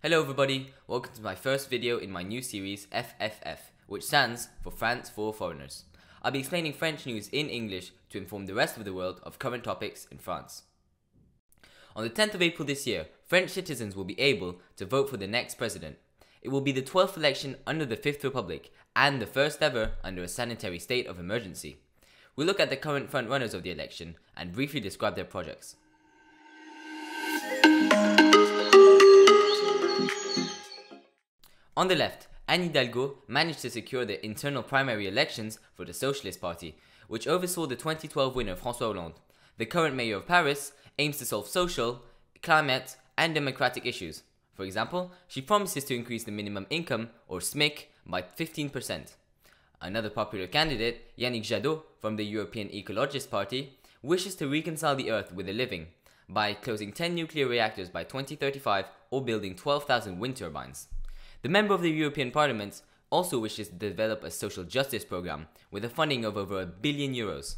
Hello everybody, welcome to my first video in my new series FFF, which stands for France for Foreigners. I'll be explaining French news in English to inform the rest of the world of current topics in France. On the 10th of April this year, French citizens will be able to vote for the next president. It will be the 12th election under the Fifth Republic and the first ever under a sanitary state of emergency. We'll look at the current frontrunners of the election and briefly describe their projects. On the left, Anne Hidalgo managed to secure the internal primary elections for the Socialist Party, which oversaw the 2012 winner François Hollande. The current mayor of Paris aims to solve social, climate, and democratic issues. For example, she promises to increase the minimum income, or SMIC, by 15%. Another popular candidate, Yannick Jadot, from the European Ecologist Party, wishes to reconcile the Earth with the living by closing 10 nuclear reactors by 2035 or building 12,000 wind turbines. The member of the European Parliament also wishes to develop a social justice program with a funding of over a billion euros.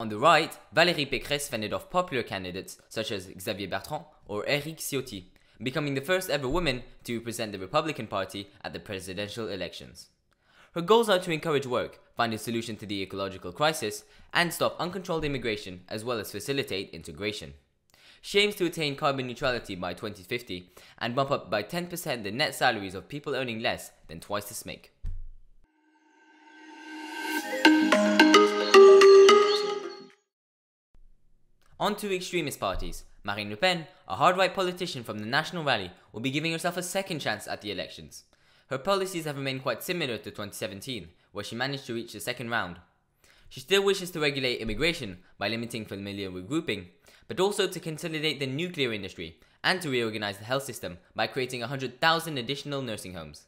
On the right, Valérie Pécresse fended off popular candidates such as Xavier Bertrand or Éric Ciotti, becoming the first ever woman to represent the Republican Party at the presidential elections. Her goals are to encourage work, find a solution to the ecological crisis, and stop uncontrolled immigration as well as facilitate integration. She aims to attain carbon neutrality by 2050 and bump up by 10% the net salaries of people earning less than twice the SMIC. On to extremist parties. Marine Le Pen, a hard right politician from the National Rally, will be giving herself a second chance at the elections. Her policies have remained quite similar to 2017, where she managed to reach the second round. She still wishes to regulate immigration by limiting familial regrouping, but also to consolidate the nuclear industry and to reorganize the health system by creating 100,000 additional nursing homes.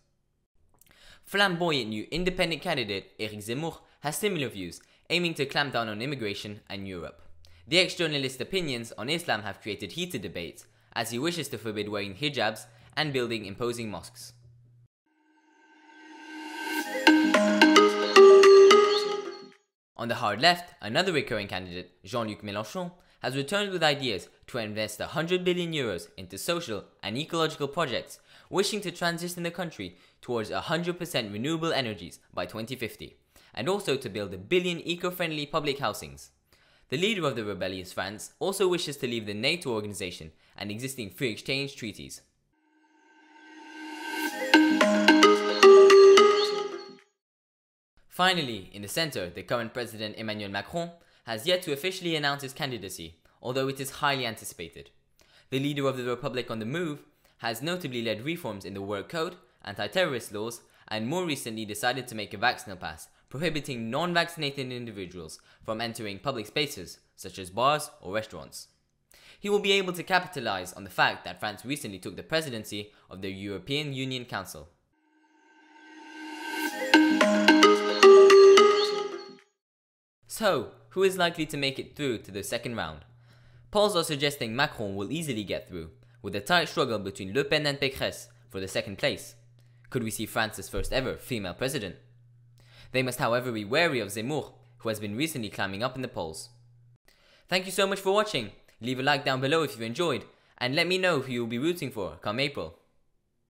Flamboyant new independent candidate Eric Zemmour has similar views, aiming to clamp down on immigration and Europe. The ex-journalist's opinions on Islam have created heated debates, as he wishes to forbid wearing hijabs and building imposing mosques. On the hard left, another recurring candidate, Jean-Luc Mélenchon, has returned with ideas to invest 100 billion euros into social and ecological projects, wishing to transition the country towards 100% renewable energies by 2050, and also to build a billion eco-friendly public housings. The leader of the rebellious France also wishes to leave the NATO organization and existing free exchange treaties. Finally, in the center, the current president Emmanuel Macron has yet to officially announce his candidacy, although it is highly anticipated. The leader of the Republic on the Move has notably led reforms in the work code, anti-terrorist laws, and more recently decided to make a vaccinal pass, prohibiting non-vaccinated individuals from entering public spaces, such as bars or restaurants. He will be able to capitalize on the fact that France recently took the presidency of the European Union Council. So, who is likely to make it through to the second round? Polls are suggesting Macron will easily get through, with a tight struggle between Le Pen and Pécresse for the second place. Could we see France's first ever female president? They must however be wary of Zemmour, who has been recently climbing up in the polls. Thank you so much for watching, leave a like down below if you enjoyed, and let me know who you will be rooting for come April.